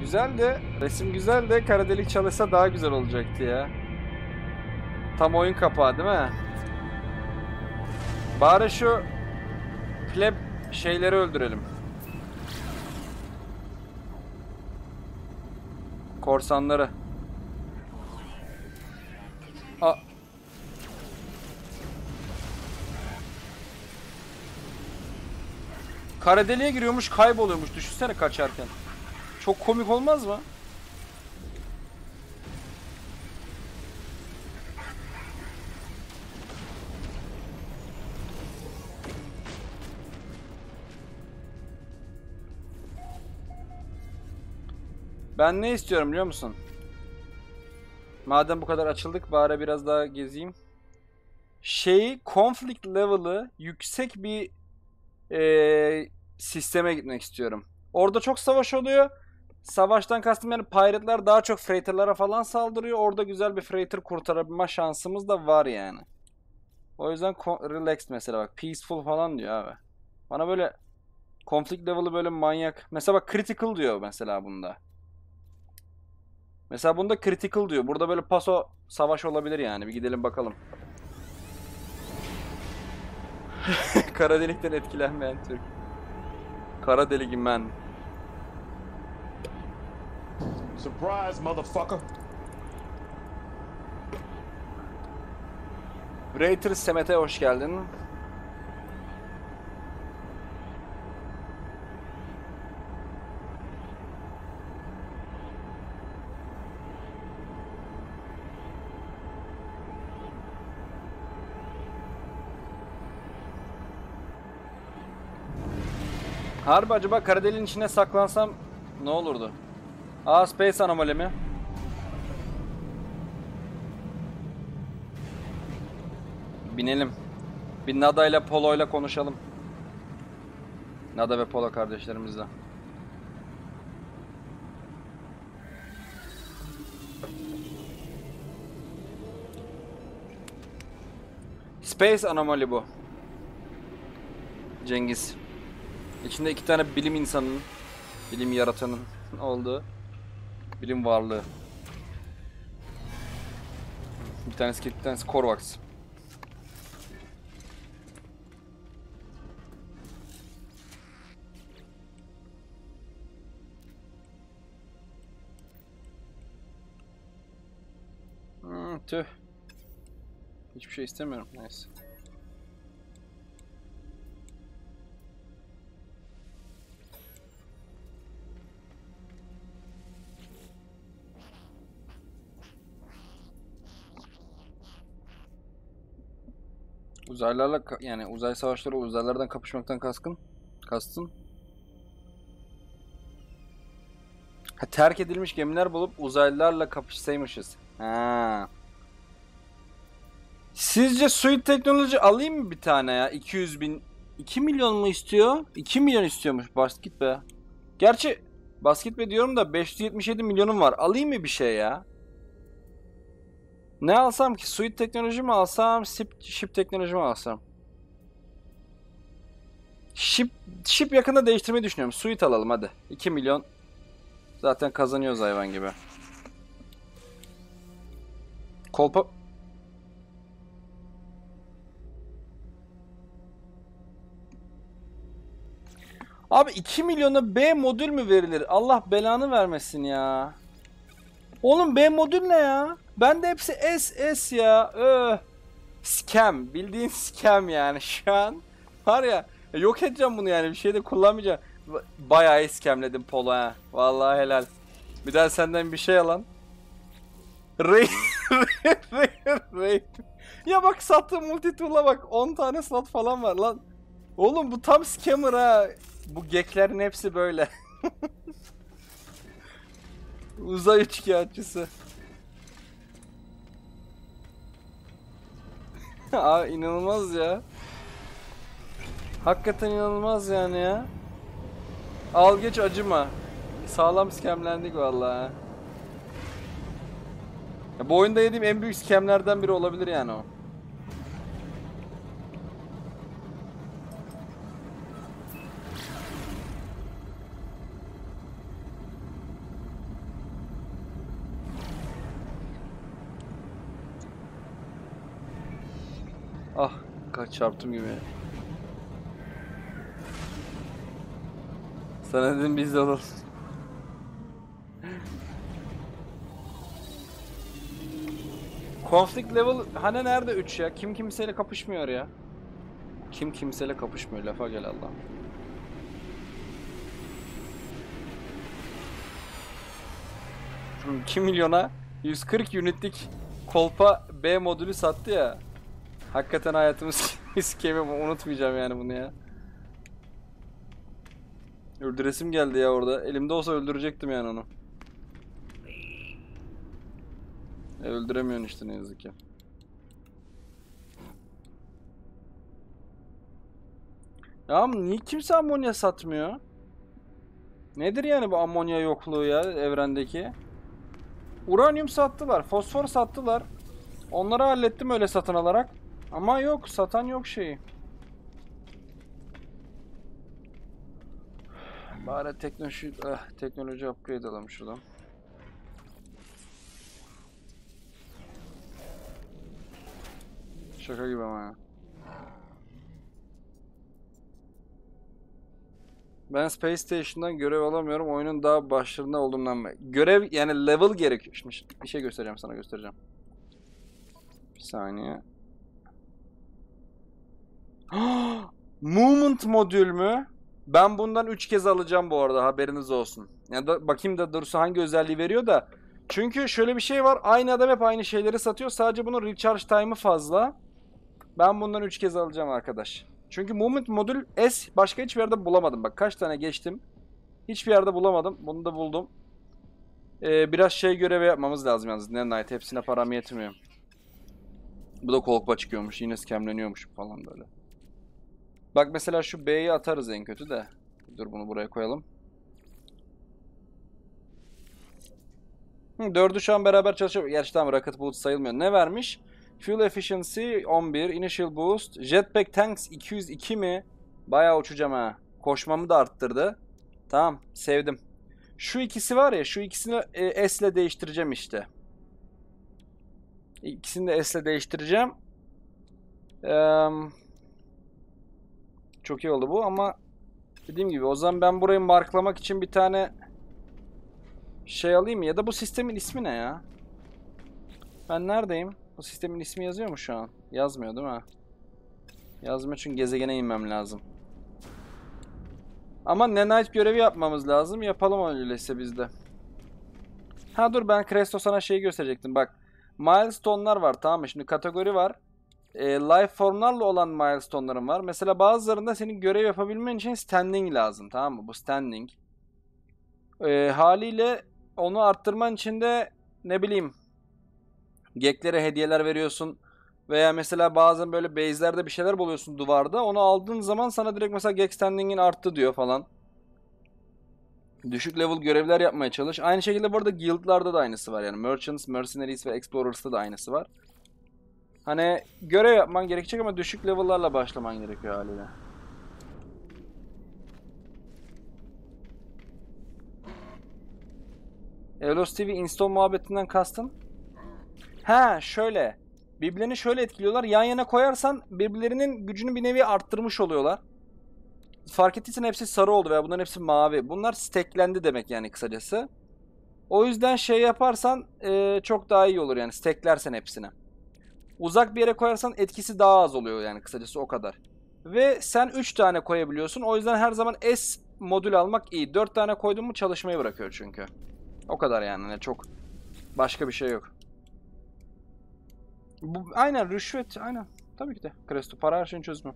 Güzel de resim güzel de kara delik çalışsa daha güzel olacaktı ya. Tam oyun kapağı değil mi? Bari şu pleb şeyleri öldürelim. Korsanları. A Kara deliğe giriyormuş kayboluyormuş düşünsene kaçarken. Çok komik olmaz mı? Ben ne istiyorum biliyor musun? Madem bu kadar açıldık bari biraz daha gezeyim. Şeyi conflict level'ı yüksek bir eee, sisteme gitmek istiyorum. Orada çok savaş oluyor. Savaştan kastım yani pirate'lar daha çok freighter'lara falan saldırıyor. Orada güzel bir freighter kurtarabilme şansımız da var yani. O yüzden relaxed mesela bak. Peaceful falan diyor abi. Bana böyle conflict level'ı böyle manyak. Mesela bak critical diyor mesela bunda. Mesela bunda critical diyor. Burada böyle paso savaş olabilir yani. Bir gidelim bakalım. Kara delikten etkilenmeyen Türk. Kara delik man. Surprise, motherfucker. Raider Semet'e hoş geldin. Harbi acaba kara deliğin içine saklansam ne olurdu? Aa Space Anomaly mi? Binelim. Bir Nada ile Polo ile konuşalım. Nada ve Polo kardeşlerimizle. Space Anomaly bu. Cengiz. İçinde iki tane bilim insanının, bilim yaratanın olduğu bilim varlığı. Bir tanesi Kit, bir tanesi Korvax. Hmm, tüh. Hiçbir şey istemiyorum. Neyse. Uzaylılarla ka- yani uzay savaşları uzaylılardan kapışmaktan kaskın kastın. Ha, terk edilmiş gemiler bulup uzaylılarla kapışsaymışız. Ha. Sizce suit teknoloji alayım mı bir tane ya? 200 bin 2 milyon mu istiyor? 2 milyon istiyormuş basket be. Gerçi basket be diyorum da 577 milyonum var. Alayım mı bir şey ya? Ne alsam ki? Suit teknoloji mi alsam? Ship, ship teknoloji mi alsam? Ship, ship yakında değiştirmeyi düşünüyorum. Suit alalım hadi. 2 milyon. Zaten kazanıyoruz hayvan gibi. Kolpa... Abi 2 milyona B modül mü verilir? Allah belanı vermesin ya. Oğlum B modül ne ya? Bende hepsi S S ya. Öh. Scam. Bildiğin scam yani şu an. Var ya yok edeceğim bunu yani bir şey de kullanmayacağım. Ba- Bayağı scamledim Polo ha. Vallahi helal. Bir daha senden bir şey alan. Ray Ray Ya bak sattığım multitool'a bak 10 tane slot falan var lan. Oğlum bu tam scammer ha. Bu geklerin hepsi böyle. Uzay üçkağıtçısı. Aa inanılmaz ya. Hakikaten inanılmaz yani ya. Al geç acıma. Sağlam skemlendik vallahi. Ya bu oyunda yediğim en büyük skemlerden biri olabilir yani o. Kaç çarptım gibi. Sana dedim biz de olalım. Conflict level hani nerede 3 ya? Kim kimseyle kapışmıyor ya? Kim kimseyle kapışmıyor lafa gel Allah. Şimdi 2 milyona 140 unitlik kolpa B modülü sattı ya. Hakikaten hayatımız skemi unutmayacağım yani bunu ya. Öldüresim geldi ya orada. Elimde olsa öldürecektim yani onu. E, öldüremiyorsun işte ne yazık ki. Ya niye kimse amonya satmıyor? Nedir yani bu amonya yokluğu ya evrendeki? Uranyum sattılar, fosfor sattılar. Onları hallettim öyle satın alarak. Ama yok, satan yok şeyi. Bari teknoloji, ah, teknoloji upgrade alalım şuradan. Şaka gibi ama ya. Ben Space Station'dan görev alamıyorum. Oyunun daha başlarında olduğumdan mı? Görev yani level gerekiyor. Şimdi bir şey göstereceğim sana göstereceğim. Bir saniye. Movement modül mü? Ben bundan 3 kez alacağım bu arada haberiniz olsun. Ya da bakayım da doğrusu hangi özelliği veriyor da. Çünkü şöyle bir şey var. Aynı adam hep aynı şeyleri satıyor. Sadece bunun recharge time'ı fazla. Ben bundan 3 kez alacağım arkadaş. Çünkü Movement modül S başka hiçbir yerde bulamadım. Bak kaç tane geçtim. Hiçbir yerde bulamadım. Bunu da buldum. Ee, biraz şey görevi yapmamız lazım yalnız. Ne Night hepsine param yetmiyor. Bu da kolpa çıkıyormuş. Yine skemleniyormuş falan böyle. Bak mesela şu B'yi atarız en kötü de. Dur bunu buraya koyalım. Hı, dördü şu an beraber çalışıyor. Gerçi tamam Rocket Boot sayılmıyor. Ne vermiş? Fuel Efficiency 11, Initial Boost, Jetpack Tanks 202 mi? Bayağı uçacağım ha. Koşmamı da arttırdı. Tamam, sevdim. Şu ikisi var ya, şu ikisini e, S ile değiştireceğim işte. İkisini de S ile değiştireceğim. Eee... Çok iyi oldu bu ama dediğim gibi o zaman ben burayı marklamak için bir tane şey alayım ya da bu sistemin ismi ne ya? Ben neredeyim? Bu sistemin ismi yazıyor mu şu an? Yazmıyor değil mi? Yazmıyor çünkü gezegene inmem lazım. Ama Nanite görevi yapmamız lazım. Yapalım öyleyse biz de. Ha dur ben Cresto sana şeyi gösterecektim. Bak milestone'lar var tamam mı? Şimdi kategori var e, life formlarla olan milestone'larım var. Mesela bazılarında senin görev yapabilmen için standing lazım tamam mı? Bu standing. E, haliyle onu arttırman için de ne bileyim geklere hediyeler veriyorsun. Veya mesela bazen böyle base'lerde bir şeyler buluyorsun duvarda. Onu aldığın zaman sana direkt mesela gek standing'in arttı diyor falan. Düşük level görevler yapmaya çalış. Aynı şekilde bu arada guild'larda da aynısı var yani. Merchants, Mercenaries ve Explorers'ta da aynısı var. Hani görev yapman gerekecek ama düşük level'larla başlaman gerekiyor haliyle. Elos TV install muhabbetinden kastın? Ha şöyle. Birbirlerini şöyle etkiliyorlar. Yan yana koyarsan birbirlerinin gücünü bir nevi arttırmış oluyorlar. Fark ettiysen hepsi sarı oldu veya bunların hepsi mavi. Bunlar stacklendi demek yani kısacası. O yüzden şey yaparsan e, çok daha iyi olur yani stacklersen hepsini. Uzak bir yere koyarsan etkisi daha az oluyor yani kısacası o kadar. Ve sen 3 tane koyabiliyorsun. O yüzden her zaman S modül almak iyi. 4 tane koydun mu çalışmayı bırakıyor çünkü. O kadar yani. yani çok başka bir şey yok. Bu, aynen rüşvet aynen. Tabii ki de. Kresto para her şeyin çözümü.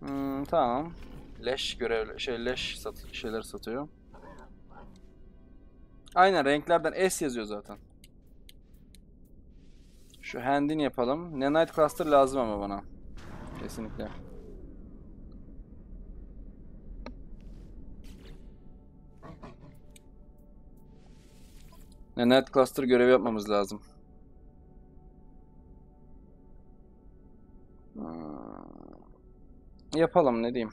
Hmm, tamam. Leş görev şey leş sat şeyler satıyor. Aynen renklerden S yazıyor zaten. Şu hand'in yapalım. Nanite cluster lazım ama bana. Kesinlikle. Nanite cluster görevi yapmamız lazım. Hmm. Yapalım ne diyeyim.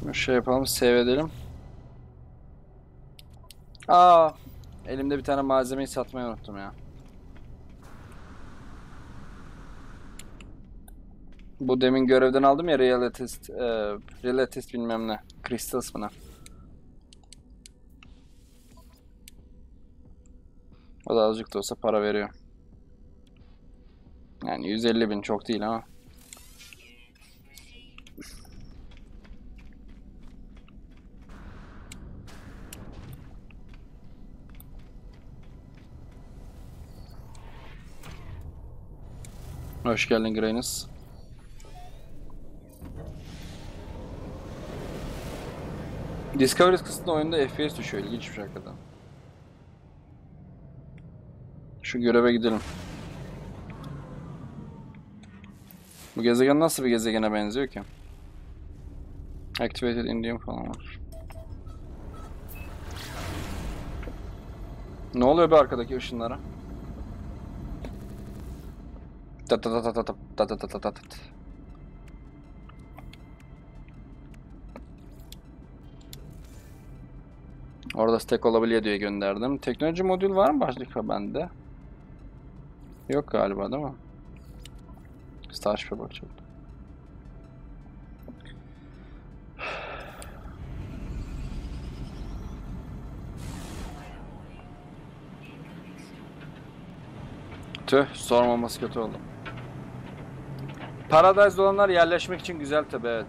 Şunu şey yapalım, save edelim. Aa, elimde bir tane malzemeyi satmayı unuttum ya. Bu demin görevden aldım ya Realitist, e, Realitist bilmem ne. Crystals mı ne? O da azıcık da olsa para veriyor. Yani 150 bin çok değil ama. Hoş geldin Graynus. Discovery kısmında oyunda FPS düşüyor. İlginç bir şey. Şu göreve gidelim. Bu gezegen nasıl bir gezegene benziyor ki? Activated Indium falan var. Ne oluyor be arkadaki ışınlara? Orada stack olabiliyor diye gönderdim. Teknoloji modül var mı başka bende? Yok galiba değil mi? Starship'e bakacağım. Tüh sormaması kötü oldu. Paradise olanlar yerleşmek için güzel tabi evet.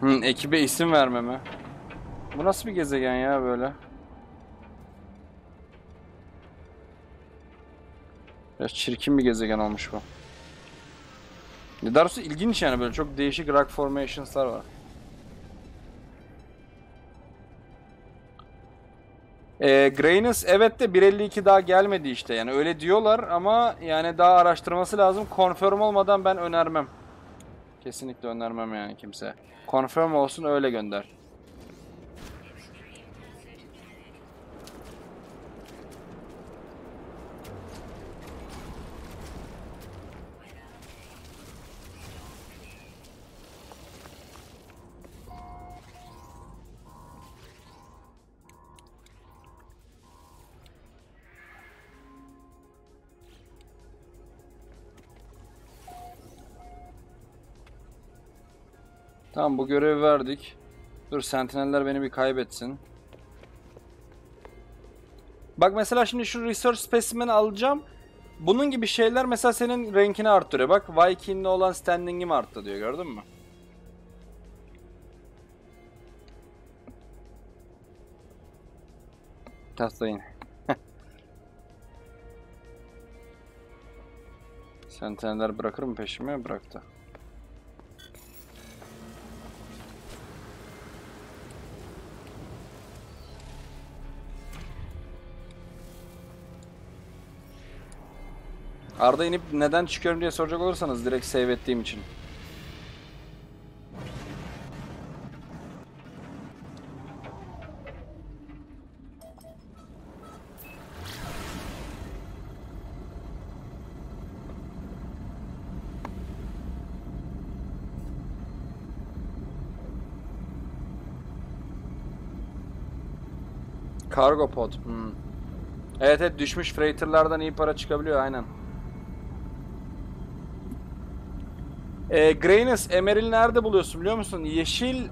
Hı, ekibe isim vermeme. Bu nasıl bir gezegen ya böyle? Biraz çirkin bir gezegen olmuş bu. Daha doğrusu ilginç yani böyle çok değişik rock formations'lar var. Ee, Graynus evet de 1.52 daha gelmedi işte yani öyle diyorlar ama yani daha araştırması lazım. Confirm olmadan ben önermem. Kesinlikle önermem yani kimse. Confirm olsun öyle gönder. Tamam bu görevi verdik. Dur sentineller beni bir kaybetsin. Bak mesela şimdi şu research specimen'i alacağım. Bunun gibi şeyler mesela senin rankini arttırıyor. Bak Viking'le olan standing'im arttı diyor gördün mü? Taslayın. Sentineller bırakır mı peşime? Bıraktı. Arda inip neden çıkıyorum diye soracak olursanız direkt save ettiğim için. Cargo pod. Hmm. Evet evet düşmüş freighterlardan iyi para çıkabiliyor aynen. E, Graynus, Emeril nerede buluyorsun biliyor musun? Yeşil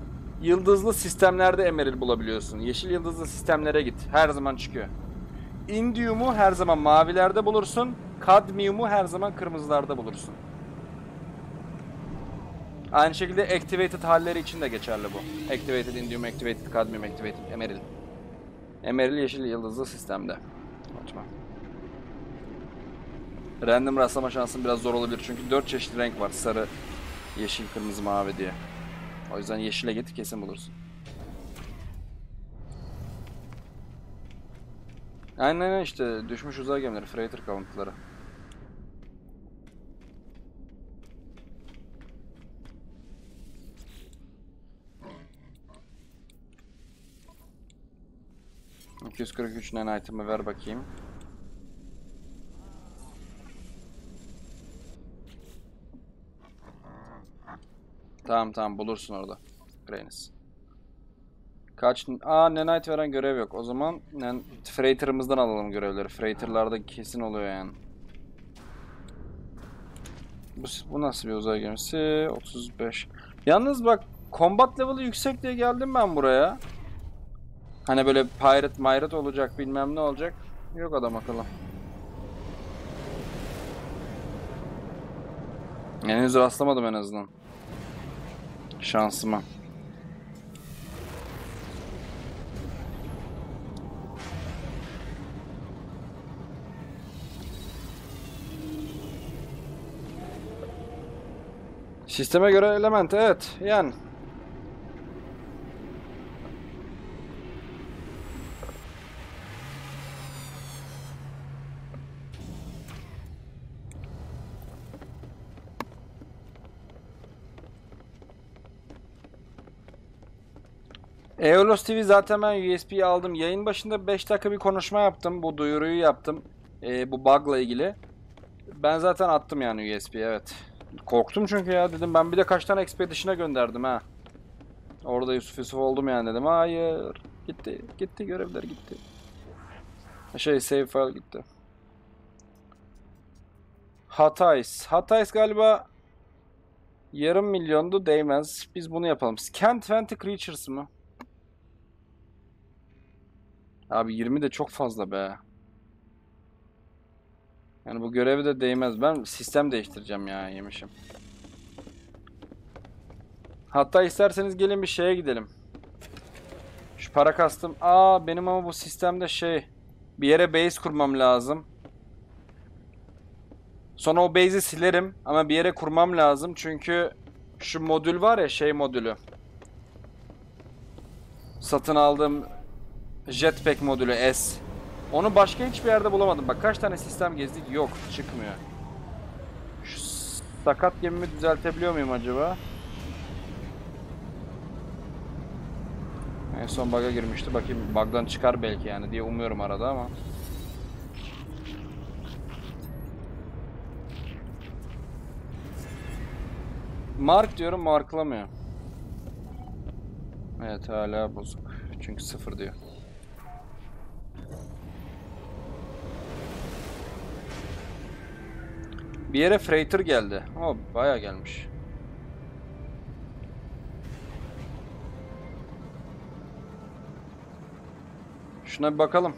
yıldızlı sistemlerde Emeril bulabiliyorsun. Yeşil yıldızlı sistemlere git. Her zaman çıkıyor. Indium'u her zaman mavilerde bulursun. Kadmiyum'u her zaman kırmızılarda bulursun. Aynı şekilde activated halleri için de geçerli bu. Activated indium, activated cadmium, activated emeril. Emeril yeşil yıldızlı sistemde. Unutma. Random rastlama şansın biraz zor olabilir çünkü 4 çeşit renk var. Sarı, yeşil, kırmızı, mavi diye. O yüzden yeşile git kesin bulursun. Aynen aynen işte düşmüş uzay gemileri, freighter kalıntıları. ...243 nen item'ı ver bakayım. Tamam tamam bulursun orada. Granis. Kaç... Aa Nenite veren görev yok. O zaman Nen... Freighter'ımızdan alalım görevleri. Freighter'larda kesin oluyor yani. Bu, bu nasıl bir uzay gemisi? 35. Yalnız bak combat level'ı yüksek diye geldim ben buraya. Hani böyle pirate mayrat olacak bilmem ne olacak. Yok adam akıllı. Henüz rastlamadım en azından. Şansıma. Sisteme göre element evet yani. Eolos TV zaten ben USB'yi aldım. Yayın başında 5 dakika bir konuşma yaptım. Bu duyuruyu yaptım. Ee, bu bug'la ilgili. Ben zaten attım yani USB evet. Korktum çünkü ya dedim ben bir de kaç tane expedition'a gönderdim ha. Orada Yusuf Yusuf oldum yani dedim. Hayır. Gitti. Gitti görevler gitti. Şey save file gitti. Hatay's. Hatay's galiba yarım milyondu değmez. Biz bunu yapalım. Scan 20 creatures mı? Abi 20 de çok fazla be. Yani bu görevi de değmez. Ben sistem değiştireceğim ya yemişim. Hatta isterseniz gelin bir şeye gidelim. Şu para kastım. Aa benim ama bu sistemde şey bir yere base kurmam lazım. Sonra o base'i silerim ama bir yere kurmam lazım çünkü şu modül var ya şey modülü. Satın aldığım Jetpack modülü S. Onu başka hiçbir yerde bulamadım. Bak kaç tane sistem gezdik yok çıkmıyor. Şu sakat gemimi düzeltebiliyor muyum acaba? En son bug'a girmişti. Bakayım bug'dan çıkar belki yani diye umuyorum arada ama. Mark diyorum marklamıyor. Evet hala bozuk. Çünkü sıfır diyor. Bir yere freighter geldi. Ama baya gelmiş. Şuna bir bakalım.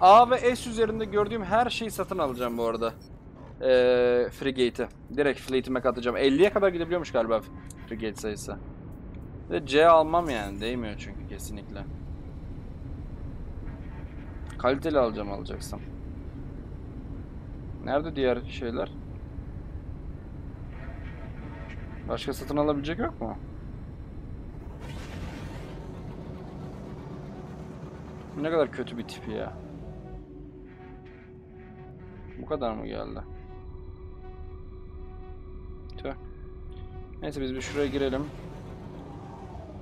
A ve S üzerinde gördüğüm her şeyi satın alacağım bu arada. Ee, frigate'i. Direkt fleet'ime katacağım. 50'ye kadar gidebiliyormuş galiba frigate sayısı. Ve C almam yani. Değmiyor çünkü kesinlikle. Kaliteli alacağım alacaksam. Nerede diğer şeyler? Başka satın alabilecek yok mu? Ne kadar kötü bir tipi ya. Bu kadar mı geldi? Tüh. Neyse biz bir şuraya girelim.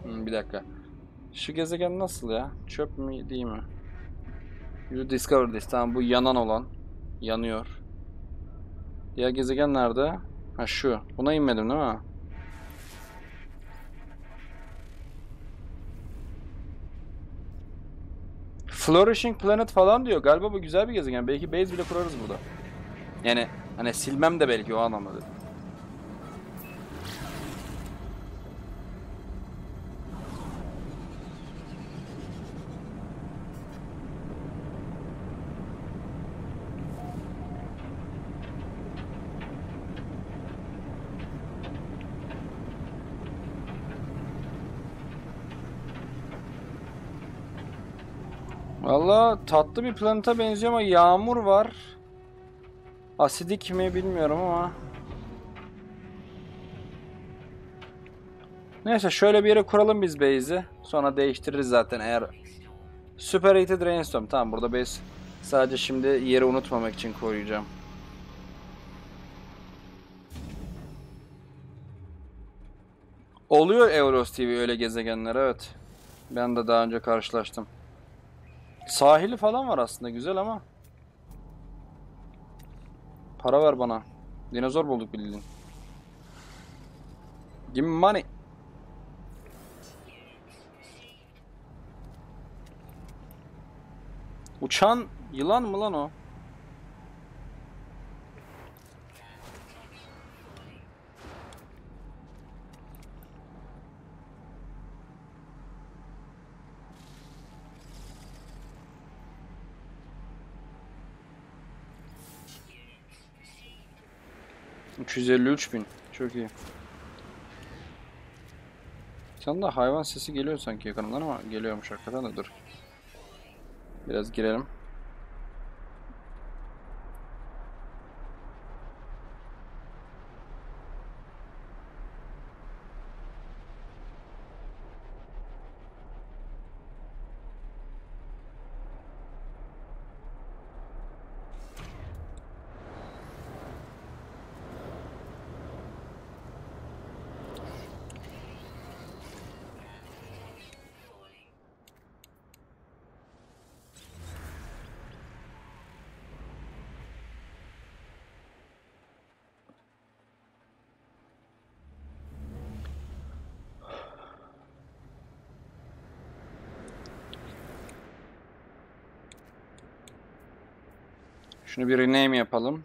Hmm, bir dakika. Şu gezegen nasıl ya? Çöp mü değil mi? You discovered this. Tamam bu yanan olan. Yanıyor. Diğer gezegen nerede? Ha şu. Buna inmedim değil mi? Flourishing Planet falan diyor. Galiba bu güzel bir gezegen. Belki base bile kurarız burada. Yani hani silmem de belki o anlamda. dedim. Valla tatlı bir planeta benziyor ama yağmur var. Asidik mi bilmiyorum ama. Neyse şöyle bir yere kuralım biz base'i. Sonra değiştiririz zaten eğer. Super Rainstorm. Tamam burada base sadece şimdi yeri unutmamak için koruyacağım. Oluyor Euros TV öyle gezegenler evet. Ben de daha önce karşılaştım. Sahili falan var aslında güzel ama. para ver bana. Dinozor bulduk bildiğin. Give me money. Uçan yılan mı lan o? ...353 bin. Çok iyi. Sen de hayvan sesi geliyor sanki yakınımdan ama geliyormuş hakikaten de dur. Biraz girelim. Şunu bir rename yapalım.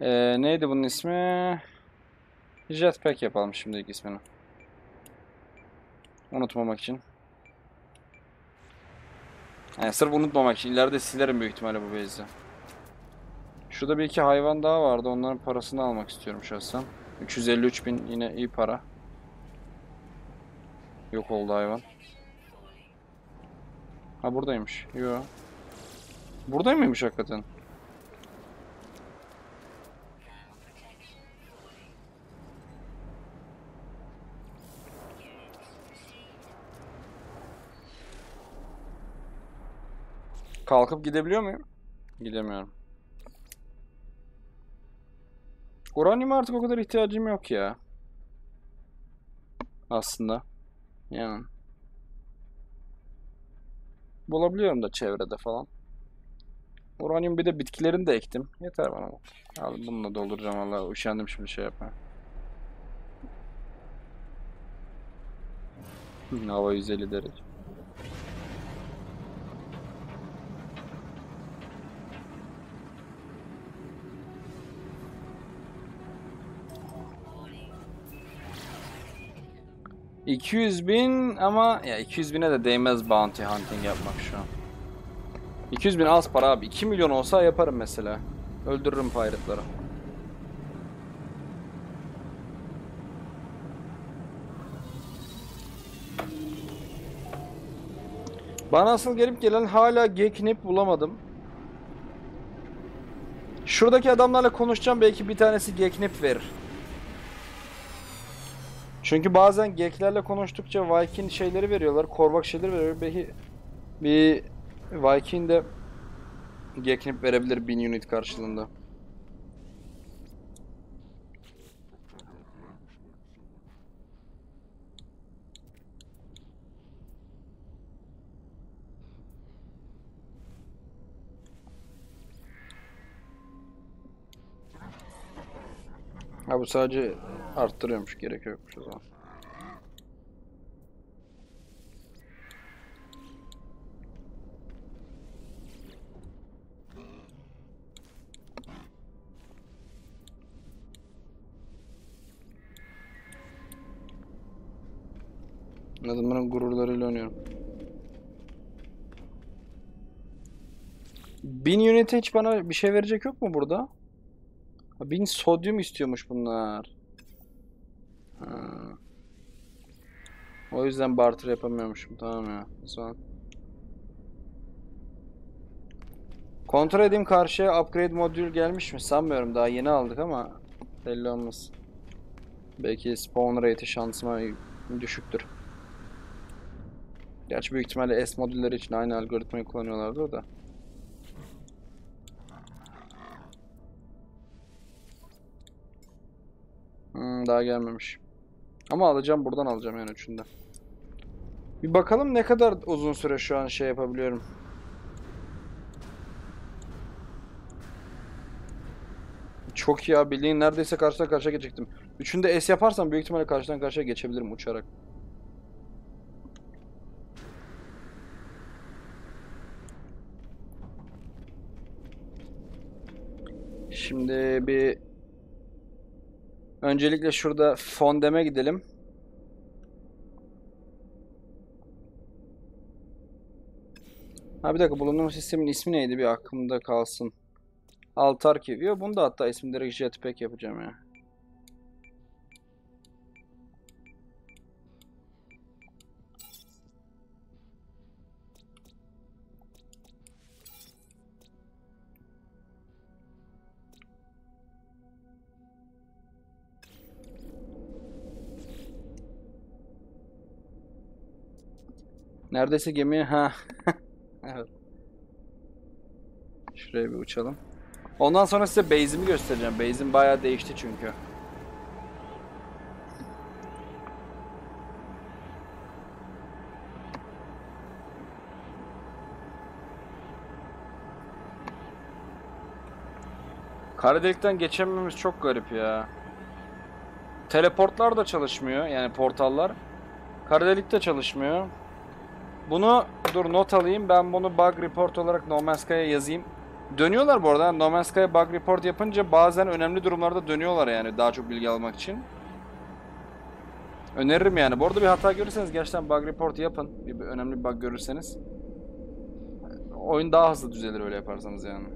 Ee, neydi bunun ismi? Jetpack yapalım şimdilik ismini. Unutmamak için. Yani sırf unutmamak için. İleride silerim büyük ihtimalle bu base'i. Şurada bir iki hayvan daha vardı. Onların parasını almak istiyorum şahsen. 353 bin yine iyi para. Yok oldu hayvan. Ha buradaymış. Yo. Burada mıymış hakikaten? Kalkıp gidebiliyor muyum? Gidemiyorum. Uranyum artık o kadar ihtiyacım yok ya. Aslında. Yani. Bulabiliyorum da çevrede falan. Uranyum bir de bitkilerini de ektim. Yeter bana. Al bununla dolduracağım valla. Üşendim şimdi şey yapmaya. Hı, Hava 150 derece. ...200 bin ama... ...ya 200 bine de değmez bounty hunting yapmak şu an. 200 bin az para abi. 2 milyon olsa yaparım mesela. Öldürürüm pirate'ları. Bana asıl gelip gelen hala Geknip bulamadım. Şuradaki adamlarla konuşacağım belki bir tanesi Geknip verir. Çünkü bazen Geklerle konuştukça Viking şeyleri veriyorlar, Korvak şeyleri veriyor. Belki bir Viking de Geknip verebilir 1000 unit karşılığında. Ha bu sadece arttırıyormuş gerek yokmuş o zaman. Adamların gururlarıyla oynuyorum. 1000 unit hiç bana bir şey verecek yok mu burada? 1000 sodyum istiyormuş bunlar. Ha. O yüzden barter yapamıyormuşum. Tamam ya. O. Kontrol edeyim karşıya upgrade modül gelmiş mi? Sanmıyorum. Daha yeni aldık ama belli olmaz. Belki spawn rate'i şansıma düşüktür. Gerçi büyük ihtimalle S modülleri için aynı algoritmayı kullanıyorlardır da. Hmm, daha gelmemiş. Ama alacağım buradan alacağım yani üçünde. Bir bakalım ne kadar uzun süre şu an şey yapabiliyorum. Çok iyi ya bildiğin neredeyse karşıdan karşıya geçecektim. Üçünde S yaparsam büyük ihtimalle karşıdan karşıya geçebilirim uçarak. Şimdi bir öncelikle şurada fondeme gidelim. Ha bir dakika bulunduğum sistemin ismi neydi bir aklımda kalsın. Altar ki. Yo bunu da hatta ismini direkt jetpack yapacağım ya. Neredeyse gemi ha. evet. Şuraya bir uçalım. Ondan sonra size base'imi göstereceğim. Base'im bayağı değişti çünkü. Kara delikten geçememiz çok garip ya. Teleportlar da çalışmıyor. Yani portallar. Kara delik de çalışmıyor. Bunu dur not alayım. Ben bunu bug report olarak No Man's Sky'a yazayım. Dönüyorlar bu arada. No Man's Sky'a bug report yapınca bazen önemli durumlarda dönüyorlar yani daha çok bilgi almak için. Öneririm yani. Bu arada bir hata görürseniz gerçekten bug report yapın. Bir, bir önemli bir bug görürseniz. Oyun daha hızlı düzelir öyle yaparsanız yani.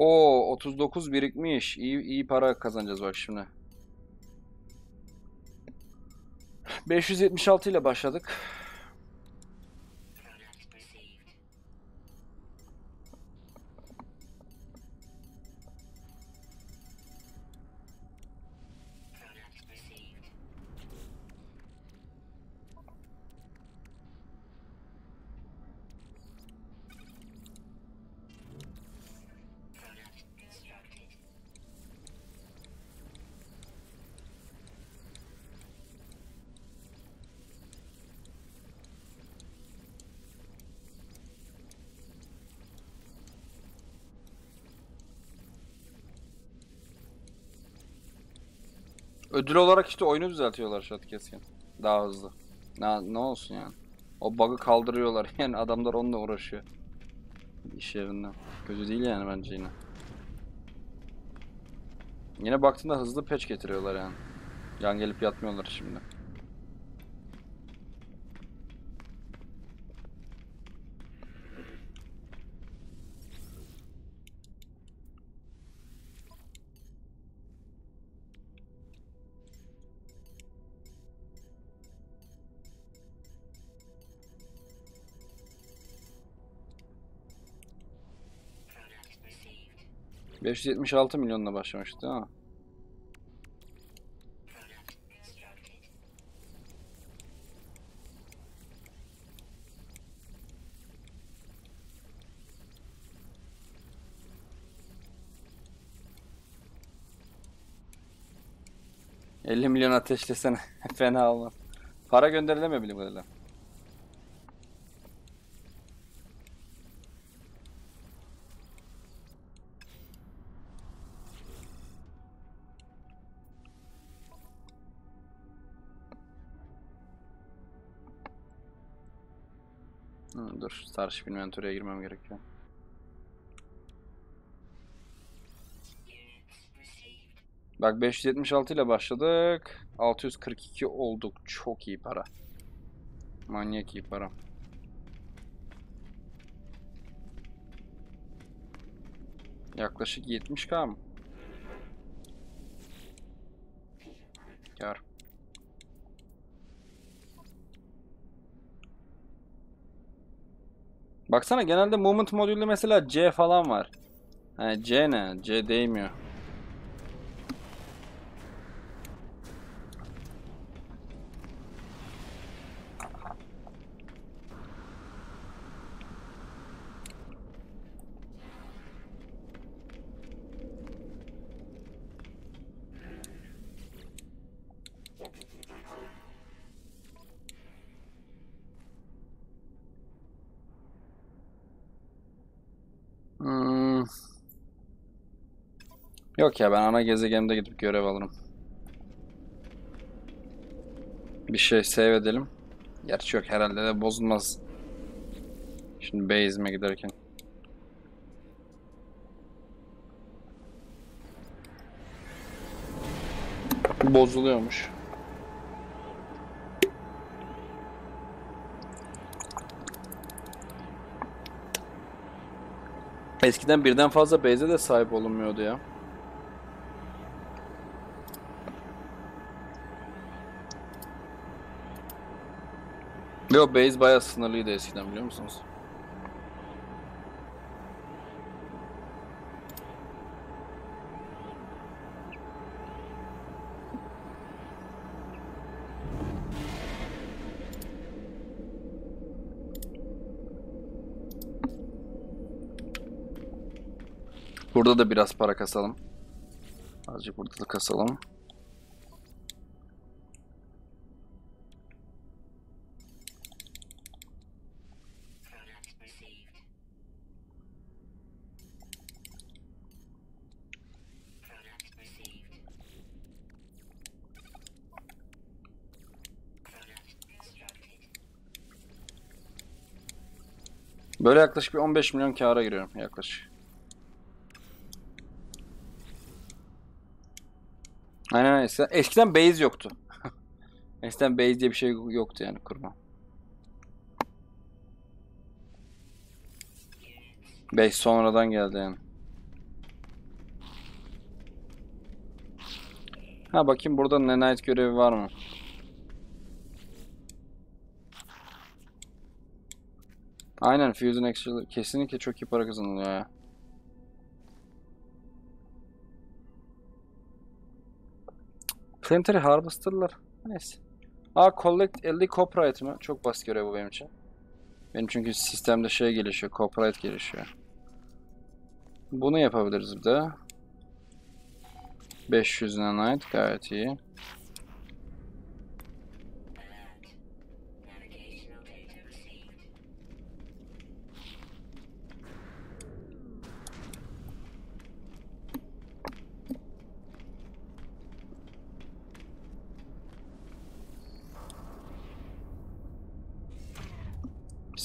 Oo 39 birikmiş. İyi iyi para kazanacağız bak şimdi. 576 ile başladık. Ödül olarak işte oyunu düzeltiyorlar şat keskin. Daha hızlı. Ne, ne olsun yani. O bug'ı kaldırıyorlar. Yani adamlar onunla uğraşıyor. İş yerinden. Kötü değil yani bence yine. Yine baktığında hızlı patch getiriyorlar yani. Yan gelip yatmıyorlar şimdi. ...576 milyonla başlamıştı mi? ...50 milyon ateşlesene. Fena olmaz. Para gönderilemiyor bildiğim kadarıyla. Starship Inventory'e girmem gerekiyor. Bak 576 ile başladık. 642 olduk. Çok iyi para. Manyak iyi para. Yaklaşık 70k mı? Kar. Baksana genelde movement modülde mesela C falan var. He C ne? C değmiyor. Yok ya ben ana gezegenimde gidip görev alırım. Bir şey save edelim. Gerçi yok herhalde de bozulmaz. Şimdi base'ime giderken. Bozuluyormuş. Eskiden birden fazla base'e de sahip olunmuyordu ya. Yo base bayağı sınırlıydı eskiden biliyor musunuz? Burada da biraz para kasalım. Azıcık burada da kasalım. Böyle yaklaşık bir 15 milyon kâra giriyorum yaklaşık. Aynen aynen. Eskiden, eskiden base yoktu. eskiden base diye bir şey yoktu yani kurma. Base sonradan geldi yani. Ha bakayım burada Nanite görevi var mı? Aynen Fusion Extra kesinlikle çok iyi para kazanılıyor ya. Planetary Harvester'lar. Neyse. Aa Collect 50 Copyright mı? Çok basit görev bu benim için. Benim çünkü sistemde şey gelişiyor. Copyright gelişiyor. Bunu yapabiliriz bir de. 500 nanite gayet iyi.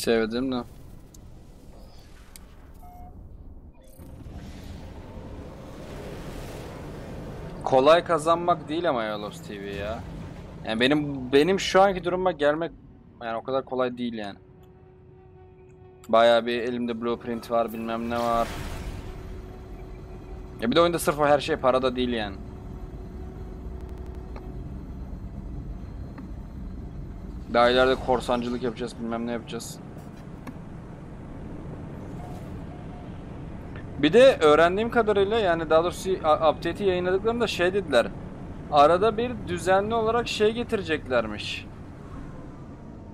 Sevdim de. Kolay kazanmak değil ama Yalos TV ya. Yani benim benim şu anki duruma gelmek yani o kadar kolay değil yani. Bayağı bir elimde blueprint var, bilmem ne var. Ya bir de oyunda sırf o her şey parada değil yani. Daha ileride korsancılık yapacağız, bilmem ne yapacağız. Bir de öğrendiğim kadarıyla yani daha doğrusu update'i yayınladıklarında şey dediler. Arada bir düzenli olarak şey getireceklermiş.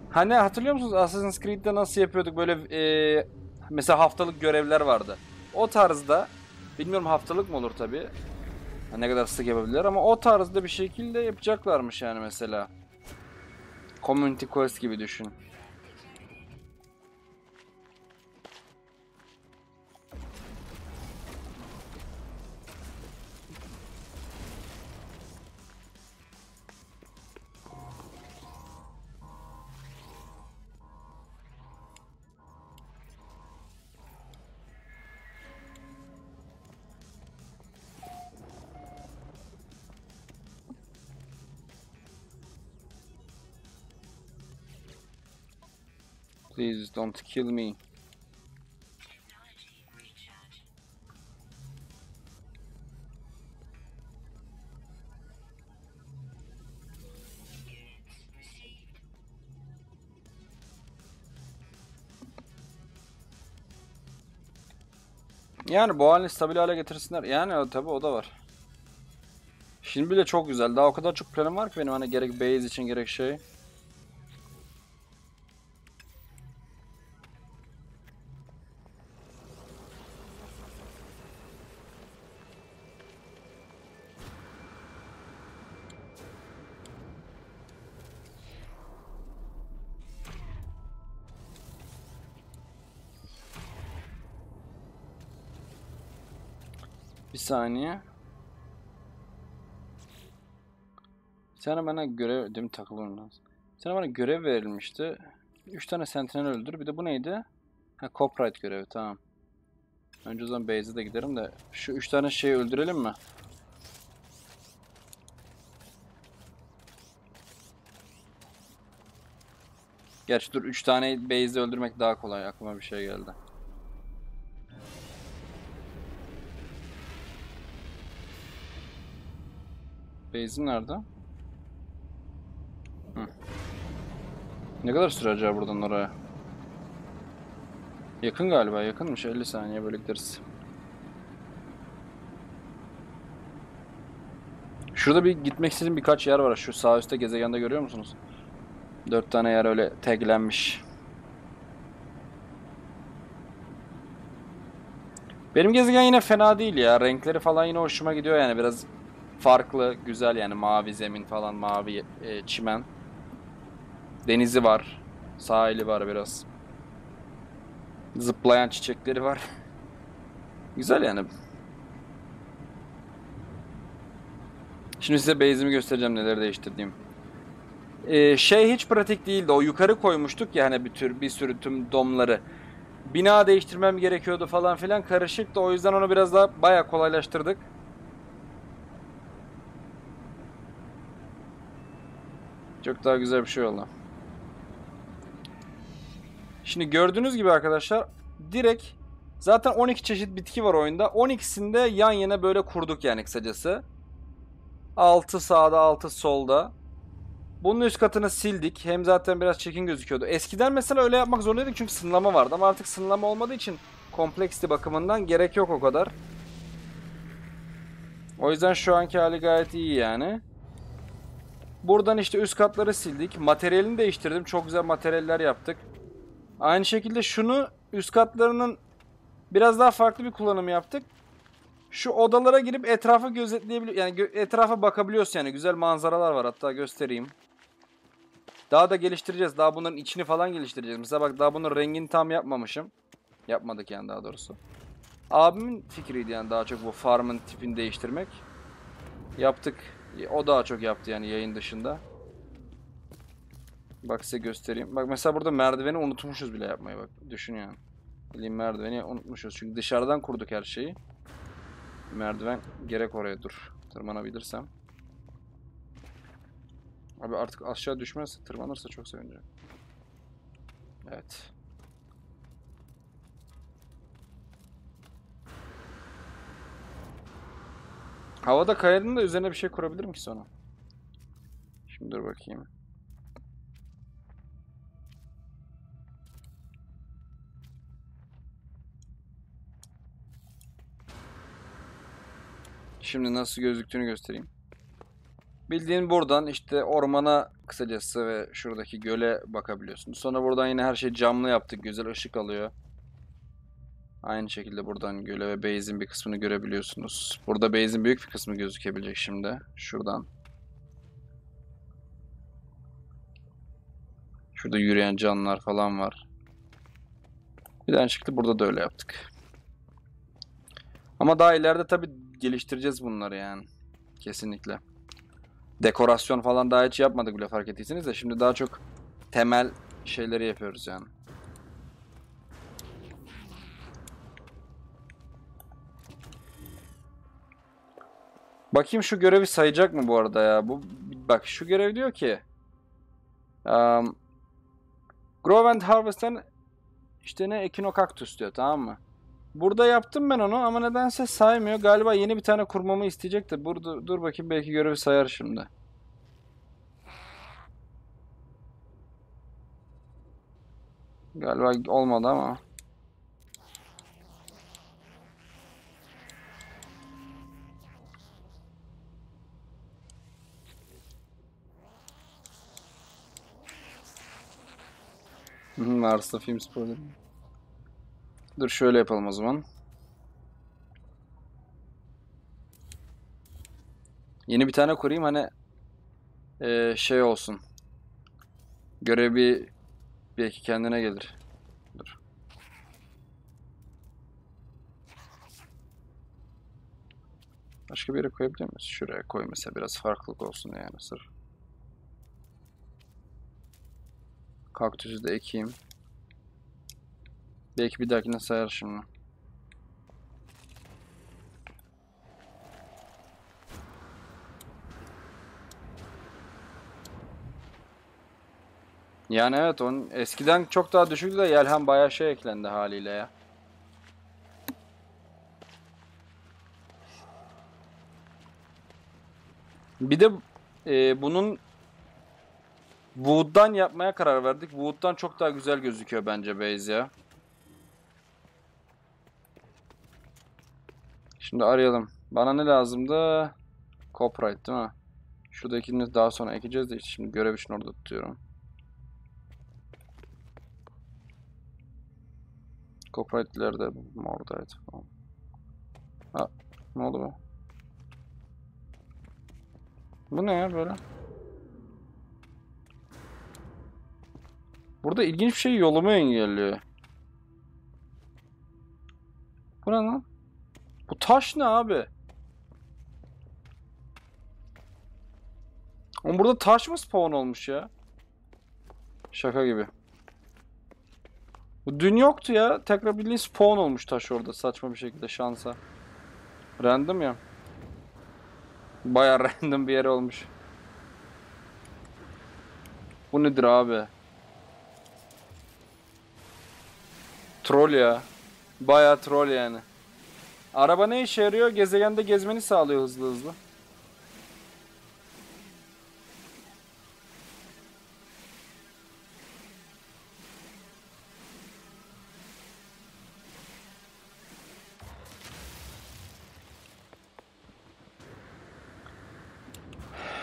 Hani hatırlıyor musunuz Assassin's Creed'de nasıl yapıyorduk böyle e, mesela haftalık görevler vardı. O tarzda bilmiyorum haftalık mı olur tabi. Ne kadar sık yapabilirler ama o tarzda bir şekilde yapacaklarmış yani mesela. Community Quest gibi düşün. Please don't kill me. Yani bu halini stabil hale getirsinler. Yani tabii o da var. Şimdi bile çok güzel. Daha o kadar çok planım var ki benim hani gerek base için gerek şey. Bir saniye. Bir tane bana görev... Değil mi takılmam lazım. Bir tane bana görev verilmişti. 3 tane sentinel öldür. Bir de bu neydi? Ha copyright görevi tamam. Önce o zaman base'e de giderim de. Şu 3 tane şeyi öldürelim mi? Gerçi dur 3 tane base'i öldürmek daha kolay. Aklıma bir şey geldi. Base'in nerede? Hı. Ne kadar süre acaba buradan oraya? Yakın galiba, yakınmış. 50 saniye böyle gideriz. Şurada bir gitmek istediğim birkaç yer var. Şu sağ üstte gezegende görüyor musunuz? Dört tane yer öyle taglenmiş. Benim gezegen yine fena değil ya. Renkleri falan yine hoşuma gidiyor yani. Biraz farklı, güzel yani. Mavi zemin falan, mavi e, çimen. Denizi var. Sahili var biraz. Zıplayan çiçekleri var. güzel yani. Şimdi size base'imi göstereceğim neler değiştirdiğim. Ee, şey hiç pratik değildi. O yukarı koymuştuk ya hani bir tür bir sürü tüm domları. Bina değiştirmem gerekiyordu falan filan karışıktı. O yüzden onu biraz daha bayağı kolaylaştırdık. Çok daha güzel bir şey oldu. Şimdi gördüğünüz gibi arkadaşlar direkt zaten 12 çeşit bitki var oyunda. 12'sini de yan yana böyle kurduk yani kısacası. 6 sağda 6 solda. Bunun üst katını sildik. Hem zaten biraz çekin gözüküyordu. Eskiden mesela öyle yapmak zorundaydık çünkü sınırlama vardı. Ama artık sınırlama olmadığı için kompleksli bakımından gerek yok o kadar. O yüzden şu anki hali gayet iyi yani. Buradan işte üst katları sildik. Materyalini değiştirdim. Çok güzel materyaller yaptık. Aynı şekilde şunu üst katlarının biraz daha farklı bir kullanım yaptık. Şu odalara girip etrafı gözetleyebiliyor yani gö etrafa bakabiliyorsun yani güzel manzaralar var hatta göstereyim. Daha da geliştireceğiz. Daha bunların içini falan geliştireceğiz. Mesela bak daha bunun rengini tam yapmamışım. Yapmadık yani daha doğrusu. Abimin fikriydi yani daha çok bu farmın tipini değiştirmek. Yaptık. O daha çok yaptı yani yayın dışında. Bak size göstereyim. Bak mesela burada merdiveni unutmuşuz bile yapmayı bak. Düşün yani. Bileyim merdiveni unutmuşuz. Çünkü dışarıdan kurduk her şeyi. Merdiven gerek oraya dur. Tırmanabilirsem. Abi artık aşağı düşmezse tırmanırsa çok sevineceğim. Evet. Havada kayanın da üzerine bir şey kurabilirim ki sonra. Şimdi dur bakayım. Şimdi nasıl gözüktüğünü göstereyim. Bildiğin buradan işte ormana kısacası ve şuradaki göle bakabiliyorsun. Sonra buradan yine her şey camlı yaptık. Güzel ışık alıyor. Aynı şekilde buradan göle ve base'in bir kısmını görebiliyorsunuz. Burada base'in büyük bir kısmı gözükebilecek şimdi. Şuradan. Şurada yürüyen canlılar falan var. Bir tane çıktı burada da öyle yaptık. Ama daha ileride tabi geliştireceğiz bunları yani. Kesinlikle. Dekorasyon falan daha hiç yapmadık bile fark ettiyseniz de şimdi daha çok temel şeyleri yapıyoruz yani. Bakayım şu görevi sayacak mı bu arada ya? Bu bak şu görev diyor ki um, Grow and Harvest'ten işte ne Echinocactus diyor tamam mı? Burada yaptım ben onu ama nedense saymıyor. Galiba yeni bir tane kurmamı isteyecek de burada dur bakayım belki görevi sayar şimdi. Galiba olmadı ama. Mars'ta film spoiler. Dur şöyle yapalım o zaman. Yeni bir tane kurayım hani ee, şey olsun. Görevi belki kendine gelir. Dur. Başka bir yere koyabilir miyiz? Şuraya koy mesela biraz farklılık olsun yani sır. Kaktüsü de ekeyim. Belki bir dahakine sayar şimdi. Yani evet onun eskiden çok daha düşüktü de Yelhan bayağı şey eklendi haliyle ya. Bir de e, bunun Wood'dan yapmaya karar verdik. Wood'dan çok daha güzel gözüküyor bence base. Şimdi arayalım. Bana ne lazımdı? Copyright değil mi? Şuradakini daha sonra ekeceğiz de şimdi görev için orada tutuyorum. Copyright'ler de oradaydı. Ha, ne oldu bu? Bu ne ya böyle? Burada ilginç bir şey yolumu engelliyor. Bu ne lan? Bu taş ne abi? Oğlum burada taş mı spawn olmuş ya? Şaka gibi. Bu dün yoktu ya. Tekrar bildiğin spawn olmuş taş orada saçma bir şekilde şansa. Random ya. Baya random bir yer olmuş. Bu nedir abi? Troll ya. Baya troll yani. Araba ne işe yarıyor? Gezegende gezmeni sağlıyor hızlı hızlı.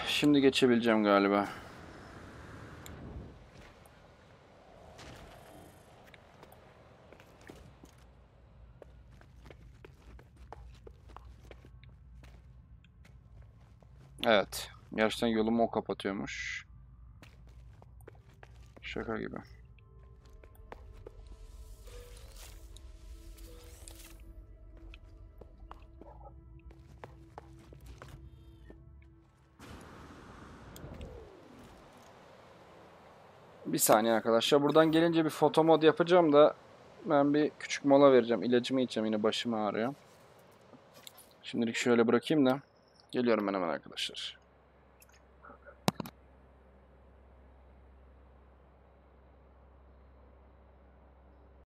Şimdi geçebileceğim galiba. Evet. Gerçekten yolumu o kapatıyormuş. Şaka gibi. Bir saniye arkadaşlar. Buradan gelince bir foto mod yapacağım da ben bir küçük mola vereceğim. İlacımı içeceğim. Yine başım ağrıyor. Şimdilik şöyle bırakayım da geliyorum ben hemen arkadaşlar.